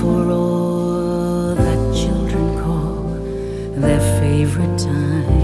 for all that children call their favorite time.